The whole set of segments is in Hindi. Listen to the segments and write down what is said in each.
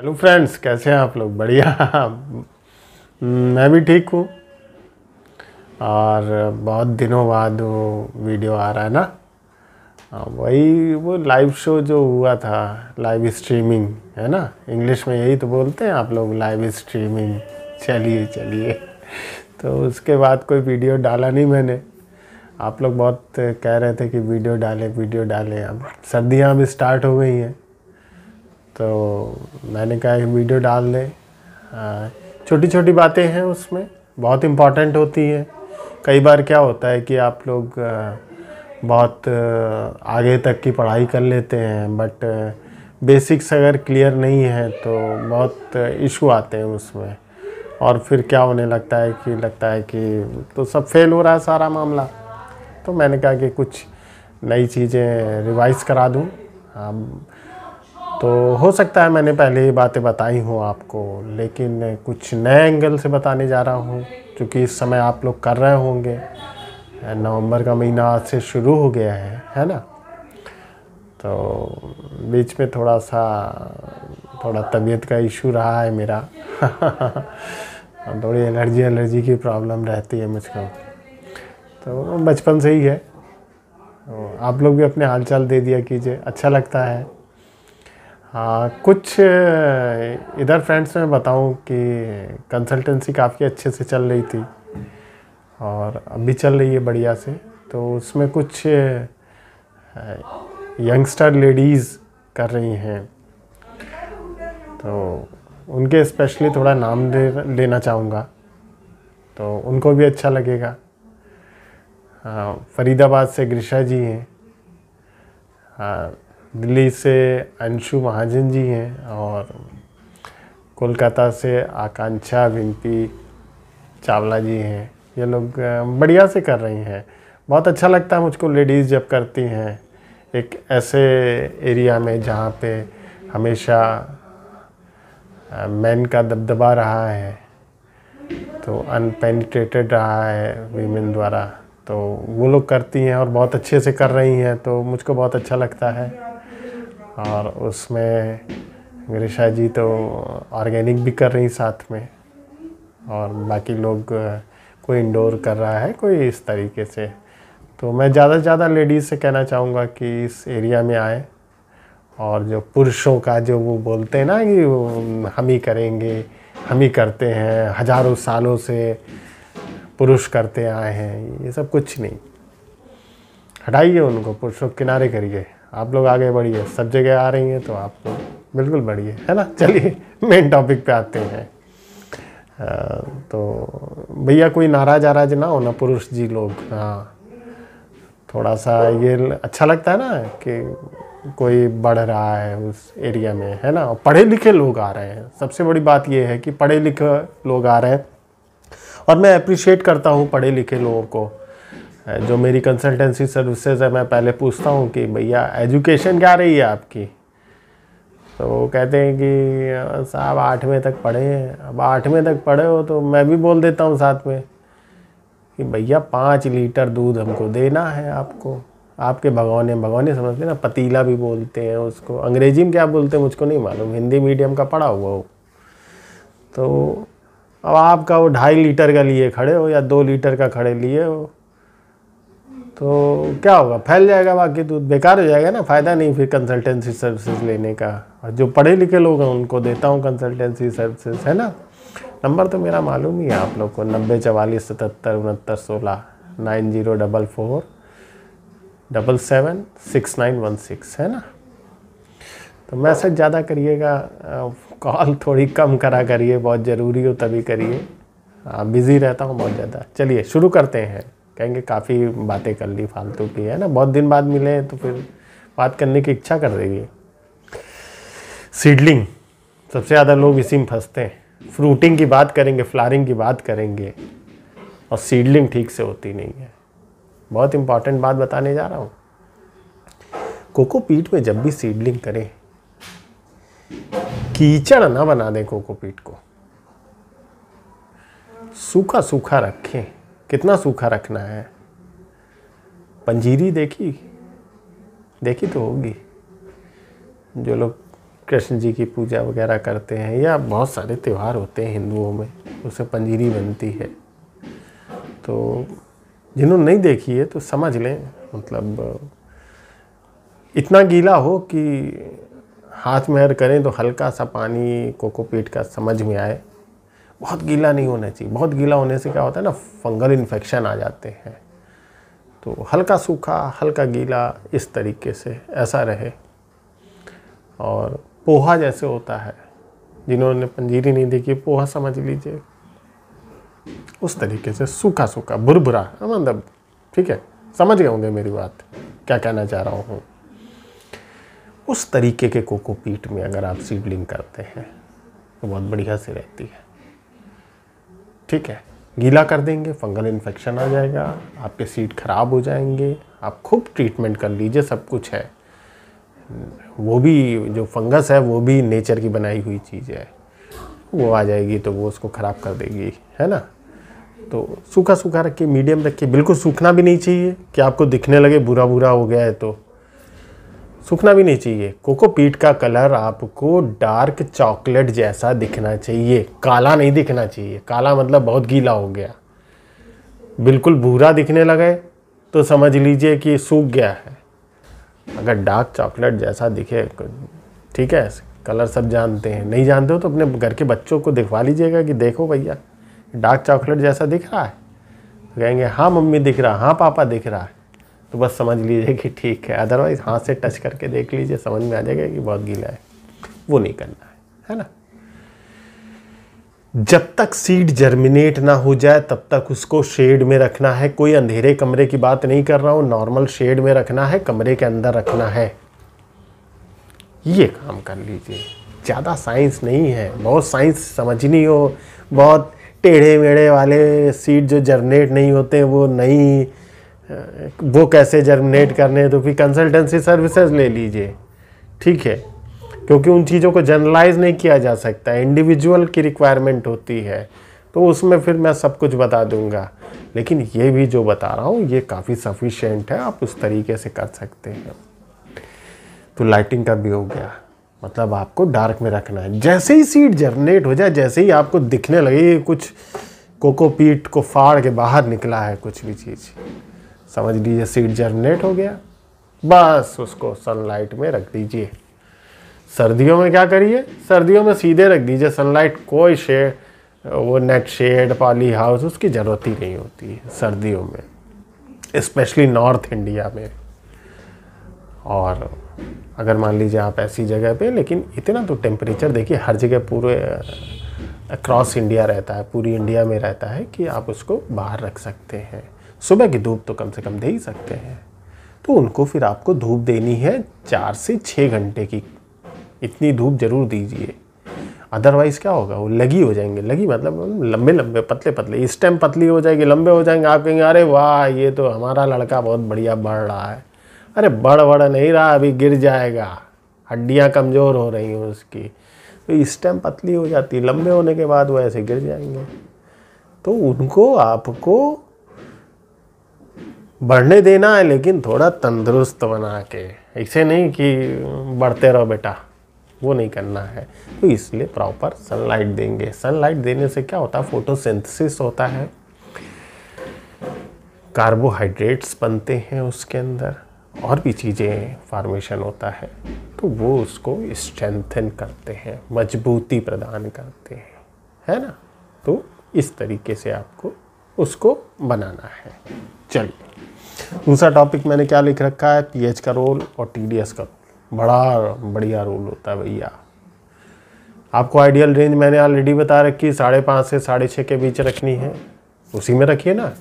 हेलो फ्रेंड्स, कैसे हैं आप लोग? बढ़िया। मैं भी ठीक हूँ। और बहुत दिनों बाद वो वीडियो आ रहा है ना? वही वो लाइव शो जो हुआ था लाइव स्ट्रीमिंग है ना? इंग्लिश में यही तो बोलते हैं आप लोग लाइव स्ट्रीमिंग चलिए चलिए। तो उसके बाद कोई वीडियो डाला नहीं मैंने। आप लोग बहुत कह रहे थे कि वीडियो डालें वीडियो डालें। अब सर्दियाँ अब स्टार्ट हो गई हैं। तो मैंने कहा वीडियो डाल दें छोटी छोटी बातें हैं उसमें, बहुत इंपॉर्टेंट होती हैं। कई बार क्या होता है कि आप लोग बहुत आगे तक की पढ़ाई कर लेते हैं बट बेसिक्स अगर क्लियर नहीं है तो बहुत इशू आते हैं उसमें। और फिर क्या होने लगता है कि, लगता है कि तो सब फेल हो रहा है सारा मामला। तो मैंने कहा कि कुछ नई चीज़ें रिवाइज़ करा दूँ। तो हो सकता है मैंने पहले ये बातें बताई हूँ आपको, लेकिन कुछ नए एंगल से बताने जा रहा हूँ, क्योंकि इस समय आप लोग कर रहे होंगे। नवंबर का महीना आज से शुरू हो गया है है ना? तो बीच में थोड़ा सा, थोड़ा तबीयत का इशू रहा है मेरा। थोड़ी एलर्जी एलर्जी की प्रॉब्लम रहती है मुझको। तो बचपन से ही है। तो आप लोग भी अपने हालचाल दे दिया कीजिए अच्छा लगता है। हाँ कुछ इधर फ्रेंड्स में बताऊँ कि कंसल्टेंसी काफ़ी अच्छे से चल रही थी और अभी चल रही है बढ़िया से। तो उसमें कुछ यंगस्टर लेडीज़ कर रही हैं। तो उनके स्पेशली थोड़ा नाम ले, लेना चाहूँगा। तो उनको भी अच्छा लगेगा। हाँ फरीदाबाद से ग्रिशा जी हैं। हाँ दिल्ली से अंशु महाजन जी हैं और कोलकाता से आकांक्षा विम्पी चावला जी हैं। ये लोग बढ़िया से कर रही हैं। बहुत अच्छा लगता है मुझको लेडीज़ जब करती हैं। एक ऐसे एरिया में जहाँ पे हमेशा मैन का दबदबा रहा है तो अनपेनिट्रेटेड रहा है वीमेन द्वारा तो वो लोग करती हैं और बहुत अच्छे से कर रही हैं तो मुझको बहुत अच्छा लगता है। और उसमें ग्रिशा जी तो ऑर्गेनिक भी कर रही साथ में और बाकी लोग कोई इंडोर कर रहा है, कोई इस तरीके से। तो मैं ज़्यादा से ज़्यादा लेडीज़ से कहना चाहूँगा कि इस एरिया में आए और जो पुरुषों का जो वो बोलते हैं ना कि हम ही करेंगे, हम ही करते हैं, हज़ारों सालों से पुरुष करते आए हैं, ये सब कुछ नहीं। हटाइए उनको, पुरुषों किनारे करिए। आप लोग आगे बढ़िए, सब जगह आ रही हैं तो आप लोग बिल्कुल बढ़िए, है ना? चलिए मेन टॉपिक पे आते हैं। तो भैया कोई नाराज़ आराज ना हो ना, पुरुष जी लोग? हाँ। थोड़ा सा ये अच्छा लगता है ना कि कोई बढ़ रहा है उस एरिया में, है ना? पढ़े लिखे लोग आ रहे हैं। सबसे बड़ी बात ये है कि पढ़े लिखे लोग आ रहे हैं। और मैं अप्रिशिएट करता हूँ पढ़े लिखे लोगों को। जो मेरी कंसल्टेंसी सर्विसेज़ है, मैं पहले पूछता हूँ कि भैया एजुकेशन क्या रही है आपकी? तो वो कहते हैं कि साहब आठवें तक पढ़े हैं। अब आठवें तक पढ़े हो तो मैं भी बोल देता हूँ साथ में कि भैया, पाँच लीटर दूध हमको देना है आपको। आपके भगवाने भगवाने समझते ना, पतीला भी बोलते हैं उसको। अंग्रेज़ी में क्या बोलते हैं मुझको नहीं मालूम, हिंदी मीडियम का पढ़ा हुआ हो। तो अब आपका वो ढाई लीटर का लिए खड़े हो या दो लीटर का खड़े लिए हो तो क्या होगा? फैल जाएगा, बाकी दूध बेकार हो जाएगा ना। फ़ायदा नहीं फिर कंसल्टेंसी सर्विसेज़ लेने का। और जो पढ़े लिखे लोग हैं, उनको देता हूँ कंसल्टेंसी सर्विसेज़ है ना? नंबर तो मेरा मालूम ही है आप लोग को। नब्बे, चवालीस, सतहत्तर, उनहत्तर, सोलह, nine zero, double four, double seven, six nine one six, है ना? तो मैसेज ज़्यादा करिएगा, कॉल थोड़ी कम करा करिए, बहुत ज़रूरी हो तभी करिए। बिज़ी रहता हूँ बहुत ज़्यादा। चलिए, शुरू करते हैं। कहेंगे, काफ़ी बातें कर ली, फालतू की है ना, बहुत दिन बाद मिले तो फिर बात करने की इच्छा कर देगी सीडलिंग, सबसे ज़्यादा लोग इसी में फंसते हैं। फ्रूटिंग की बात करेंगे, फ्लारिंग की बात करेंगे, और सीडलिंग ठीक से होती नहीं है। बहुत इंपॉर्टेंट बात बताने जा रहा हूँ। कोकोपीट में जब भी सीडलिंग करें, कीचड़ ना बना दें कोकोपीट को। सूखा सूखा रखें। कितना सूखा रखना है? पंजीरी देखी? देखी तो होगी। जो लोग कृष्ण जी की पूजा वगैरह करते हैं, या बहुत सारे त्यौहार होते हैं हिंदुओं में, उससे पंजीरी बनती है। तो जिन्होंने नहीं देखी है तो समझ लें मतलब इतना गीला हो कि हाथ में हर करें तो हल्का सा पानी कोकोपीट का समझ में आए। बहुत गीला नहीं होना चाहिए। बहुत गीला होने से क्या होता है ना, फंगल इन्फेक्शन आ जाते हैं। तो हल्का सूखा, हल्का गीला इस तरीके से ऐसा रहे। और पोहा जैसे होता है, जिन्होंने पंजीरी नहीं देखी, पोहा समझ लीजिए। उस तरीके से सूखा सूखा, बुरबुरा मतलब ठीक है, समझ गए होंगे मेरी बात, क्या कहना चाह रहा हूँ। उस तरीके के कोकोपीट में अगर आप सीडलिंग करते हैं तो बहुत बढ़िया से रहती है। ठीक है, गीला कर देंगे, फंगल इन्फेक्शन आ जाएगा, आपके सीड खराब हो जाएँगे, आप खूब ट्रीटमेंट कर लीजिए, सब कुछ है। वो भी, जो फंगस है, वो भी नेचर की बनाई हुई चीज़ है। वो आ जाएगी तो वो उसको ख़राब कर देगी, है ना? तो सूखा सूखा रखिए मीडियम रखिए, बिल्कुल सूखना भी नहीं चाहिए, कि आपको दिखने लगे बुरा बुरा हो गया है तो। सूखना भी नहीं चाहिए। कोकोपीट का कलर आपको डार्क चॉकलेट जैसा दिखना चाहिए। काला नहीं दिखना चाहिए। काला मतलब बहुत गीला हो गया। बिल्कुल भूरा दिखने लगे तो समझ लीजिए कि सूख गया है। अगर डार्क चॉकलेट जैसा दिखे, ठीक है, कलर सब जानते हैं। नहीं जानते हो तो अपने घर के बच्चों को दिखवा लीजिएगा कि देखो भैया, डार्क चॉकलेट जैसा दिख रहा है। तो कहेंगे हाँ मम्मी दिख रहा हाँ पापा दिख रहा है। तो बस समझ लीजिए कि ठीक है। अदरवाइज़ हाथ से टच करके देख लीजिए, समझ में आ जाएगा कि बहुत गीला है। वो नहीं करना है है ना? जब तक सीड जर्मिनेट ना हो जाए, तब तक उसको शेड में रखना है। कोई अंधेरे कमरे की बात नहीं कर रहा हूँ नॉर्मल शेड में रखना है, कमरे के अंदर रखना है। ये काम कर लीजिए। ज़्यादा साइंस नहीं है। बहुत साइंस समझनी हो, बहुत टेढ़े मेढ़े वाले सीड जो जर्मिनेट नहीं होते, वो नहीं वो कैसे जर्मिनेट करने हैं तो फिर कंसल्टेंसी सर्विसेज़ ले लीजिए। ठीक है? क्योंकि उन चीज़ों को जनरलाइज नहीं किया जा सकता इंडिविजुअल की रिक्वायरमेंट होती है। तो उसमें फिर मैं सब कुछ बता दूँगा। लेकिन ये भी जो बता रहा हूँ, ये काफ़ी सफिशेंट है, आप उस तरीके से कर सकते हैं। तो लाइटिंग का भी हो गया। मतलब आपको डार्क में रखना है। जैसे ही सीट जर्नेट हो जाए, जैसे ही आपको दिखने लगे कुछ कोकोपीट को फाड़ के बाहर निकला है, कुछ भी चीज़। समझ लीजिए सीट जर्मिनेट हो गया। बस उसको सनलाइट में रख दीजिए। सर्दियों में क्या करिए? सर्दियों में सीधे रख दीजिए। सनलाइट कोई शेड वो नेट शेड पॉली हाउस उसकी ज़रूरत ही नहीं होती है सर्दियों में। स्पेशली नॉर्थ इंडिया में। और अगर मान लीजिए आप ऐसी जगह पे, लेकिन इतना तो टेम्परेचर देखिए, हर जगह पूरे अक्रॉस इंडिया रहता है, पूरी इंडिया में रहता है कि आप उसको बाहर रख सकते हैं। सुबह की धूप तो कम से कम दे ही सकते हैं। तो उनको फिर आपको धूप देनी है चार से छः घंटे की। इतनी धूप ज़रूर दीजिए। अदरवाइज़ क्या होगा? वो लगी हो जाएँगे। लगी मतलब लंबे लंबे, पतले पतले। इस टाइम पतली हो जाएगी, लंबे हो जाएँगे। आप कहेंगे, अरे वाह, ये तो हमारा लड़का बहुत बढ़िया बढ़ रहा है। अरे बड़ बड़ नहीं रहा, अभी गिर जाएगा। हड्डियाँ कमज़ोर हो रही हैं उसकी। तो इस टाइम पतली हो जाती। है लंबे होने के बाद वो ऐसे गिर जाएँगे। तो उनको आपको बढ़ने देना है, लेकिन थोड़ा तंदुरुस्त बना के। ऐसे नहीं कि बढ़ते रहो बेटा, वो नहीं करना है। तो इसलिए प्रॉपर सनलाइट देंगे। सनलाइट देने से क्या होता है? फोटोसिंथेसिस होता है। कार्बोहाइड्रेट्स बनते हैं उसके अंदर, और भी चीज़ें फार्मेशन होता है। तो वो उसको स्ट्रेंथन करते हैं, मजबूती प्रदान करते हैं, है ना? तो इस तरीके से आपको उसको बनाना है। चलिए। दूसरा टॉपिक मैंने क्या लिख रखा है? पीएच का रोल और टीडीएस का रोल बड़ा, बढ़िया रोल होता है भैया। आपको आइडियल रेंज मैंने ऑलरेडी बता रखी साढ़े पाँच से साढ़े छः के बीच रखनी है। उसी में रखिए ना।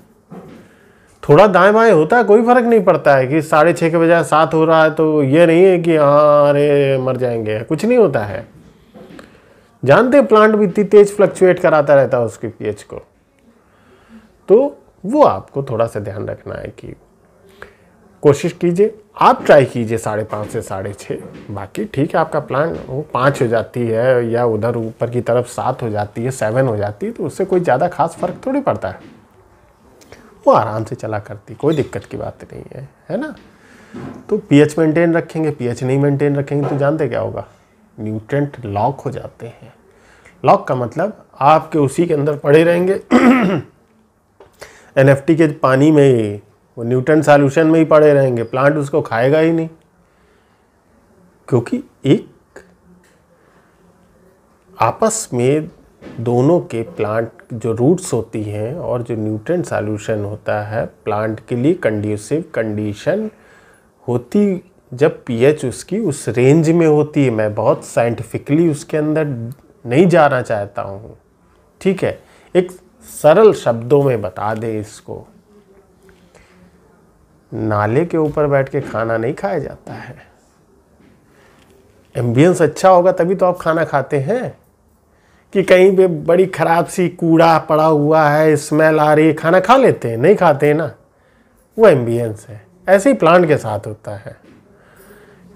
थोड़ा दाएँ बाएँ होता है, कोई फ़र्क नहीं पड़ता है कि साढ़े छः के बजाय सात हो रहा है तो ये नहीं है कि हाँ अरे, मर जाएँगे। कुछ नहीं होता है। जानते प्लांट भी इतनी तेज फ्लक्चुएट कराता रहता है उसके पीएच को। तो वो आपको थोड़ा सा ध्यान रखना है कि कोशिश कीजिए, आप ट्राई कीजिए साढ़े पाँच से साढ़े छः बाकी ठीक है, आपका प्लान वो पाँच हो जाती है या उधर ऊपर की तरफ़ सात हो जाती है सेवन हो जाती है तो उससे कोई ज़्यादा खास फ़र्क थोड़ी पड़ता है। वो आराम से चला करती, कोई दिक्कत की बात नहीं है है ना? तो पीएच मेंटेन रखेंगे पीएच नहीं मेंटेन रखेंगे तो जानते क्या होगा? न्यूट्रेंट लॉक हो जाते हैं। लॉक का मतलब आपके उसी के अंदर पड़े रहेंगे। एनएफटी के पानी में वो न्यूट्रन सॉल्यूशन में ही पड़े रहेंगे। प्लांट उसको खाएगा ही नहीं। क्योंकि एक आपस में दोनों के प्लांट जो रूट्स होती हैं और जो न्यूट्रेंट सॉल्यूशन होता है, प्लांट के लिए कंड्यूसिव कंडीशन होती, जब पीएच उसकी उस रेंज में होती है। मैं बहुत साइंटिफिकली उसके अंदर नहीं जाना चाहता हूँ। ठीक है, एक सरल शब्दों में बता दे इसको। नाले के ऊपर बैठ के खाना नहीं खाया जाता है। एम्बियंस अच्छा होगा तभी तो आप खाना खाते हैं। कि कहीं पे बड़ी ख़राब सी कूड़ा पड़ा हुआ है स्मेल आ रही है, खाना खा लेते हैं, नहीं खाते हैं ना। वो एम्बियंस है। ऐसे ही प्लांट के साथ होता है।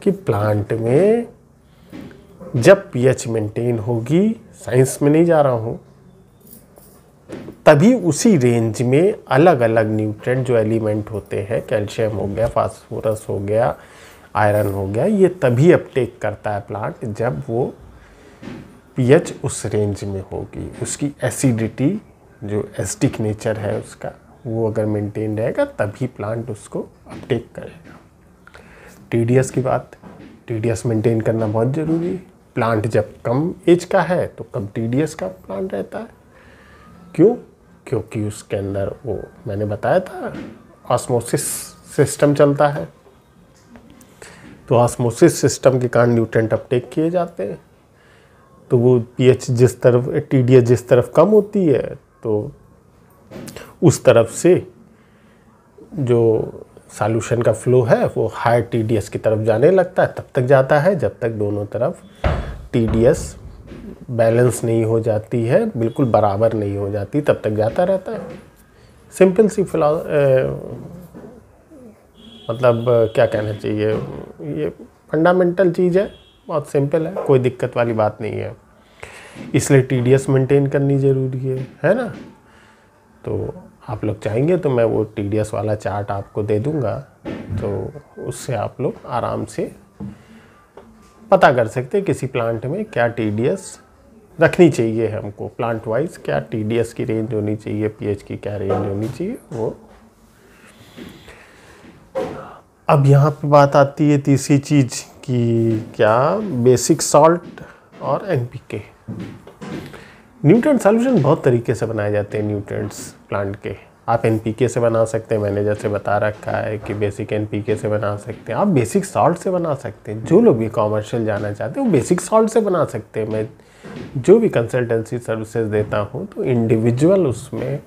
कि प्लांट में जब पीएच मेंटेन होगी साइंस में नहीं जा रहा हूँ। तभी उसी रेंज में अलग अलग न्यूट्रेंट जो एलिमेंट होते हैं कैल्शियम हो गया फास्फोरस हो गया आयरन हो गया, ये तभी अपटेक करता है प्लांट जब वो पीएच उस रेंज में होगी। उसकी एसिडिटी जो एसिडिक नेचर है उसका, वो अगर मेंटेन रहेगा, तभी प्लांट उसको अपटेक करेगा। टीडीएस की बात टीडीएस मेंटेन करना बहुत ज़रूरी है। प्लांट जब कम एज का है तो कम टीडीएस का प्लांट रहता है। क्यों? क्योंकि उसके अंदर वो, मैंने बताया था ऑस्मोसिस सिस्टम चलता है। तो ऑस्मोसिस सिस्टम के कारण न्यूट्रेंट अपटेक किए जाते हैं। तो वो पीएच जिस तरफ़ टीडीएस जिस तरफ़ कम होती है तो उस तरफ़ से जो सॉल्यूशन का फ्लो है, वो हाई टीडीएस की तरफ़ जाने लगता है। तब तक जाता है, जब तक दोनों तरफ़ टीडीएस बैलेंस नहीं हो जाती है, बिल्कुल बराबर नहीं हो जाती, तब तक जाता रहता है। सिंपल सी फिला मतलब क्या कहना चाहिए, ये फंडामेंटल चीज़ है, बहुत सिंपल है, कोई दिक्कत वाली बात नहीं है। इसलिए टी डी एस मेंटेन करनी ज़रूरी है है ना? तो आप लोग चाहेंगे तो मैं वो टी डी एस वाला चार्ट आपको दे दूँगा तो उससे आप लोग आराम से पता कर सकते हैं किसी प्लांट में क्या टी डी एस रखनी चाहिए हमको। प्लांट वाइज क्या टी डी एस की रेंज होनी चाहिए पी एच की क्या रेंज होनी चाहिए, वो। अब यहाँ पे बात आती है तीसरी चीज़ कि, क्या बेसिक सॉल्ट और N P K nutrient solution बहुत तरीके से बनाए जाते हैं न्यूट्रेंट्स प्लांट के। आप एन पी के से बना सकते हैं, मैंने जैसे बता रखा है कि बेसिक एन पी के से बना सकते हैं। आप बेसिक सॉल्ट से बना सकते हैं। जो लोग भी कॉमर्शियल जाना चाहते हैं, वो बेसिक सॉल्ट से बना सकते हैं। मैं जो भी कंसल्टेंसी सर्विसेज़ देता हूँ तो इंडिविजुअल उसमें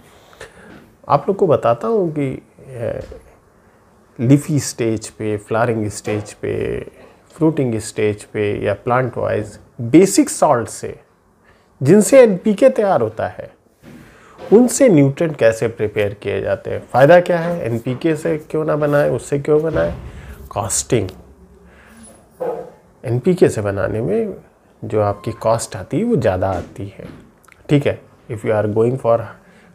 आप लोग को बताता हूँ कि लिफी स्टेज पे फ्लारिंग स्टेज पे फ्रूटिंग स्टेज पे या प्लांट वाइज बेसिक सॉल्ट से जिनसे एनपीके तैयार होता है, उनसे न्यूट्रेंट कैसे प्रिपेयर किए जाते हैं? फ़ायदा क्या है? एनपीके से क्यों ना बनाए? उससे क्यों बनाए? कॉस्टिंग एनपीके से बनाने में जो आपकी कॉस्ट आती है, वो ज़्यादा आती है। ठीक है? If you are going for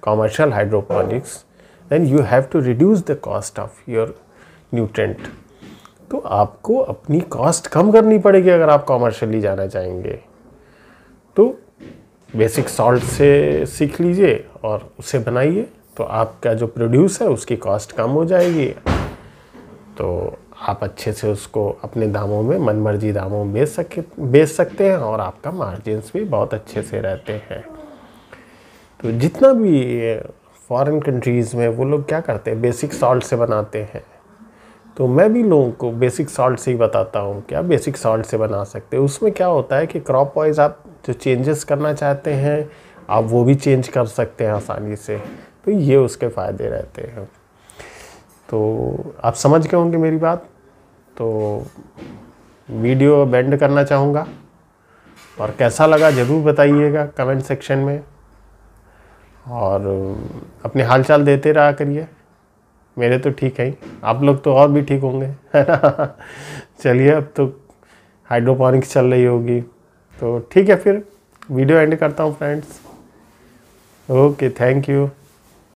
commercial hydroponics then you have to reduce the cost of your nutrient तो आपको अपनी कॉस्ट कम करनी पड़ेगी अगर आप कॉमर्शियली जाना चाहेंगे। तो बेसिक सॉल्ट से सीख लीजिए और उसे बनाइए। तो आपका जो प्रोड्यूस है, उसकी कॉस्ट कम हो जाएगी। तो आप अच्छे से उसको अपने दामों में, मनमर्जी दामों में बेच सके, बेच सकते हैं और आपका मार्जिनस भी बहुत अच्छे से रहते हैं। तो जितना भी फॉरेन कंट्रीज़ में वो लोग क्या करते हैं? बेसिक सॉल्ट से बनाते हैं। तो मैं भी लोगों को बेसिक सॉल्ट से ही बताता हूँ क्या बेसिक सॉल्ट से बना सकते हैं। उसमें क्या होता है कि क्रॉप वाइज आप जो चेंजेस करना चाहते हैं, आप वो भी चेंज कर सकते हैं आसानी से। तो ये उसके फ़ायदे रहते हैं। तो आप समझ गए होंगे मेरी बात। तो वीडियो बेंड करना चाहूँगा। और कैसा लगा ज़रूर बताइएगा कमेंट सेक्शन में। और अपने हालचाल देते रहा करिए। मेरे तो ठीक है। आप लोग तो और भी ठीक होंगे। है ना? चलिए, अब तो हाइड्रोपोनिक्स चल रही होगी। तो ठीक है फिर। वीडियो एंड करता हूँ, फ्रेंड्स। Okay, thank you.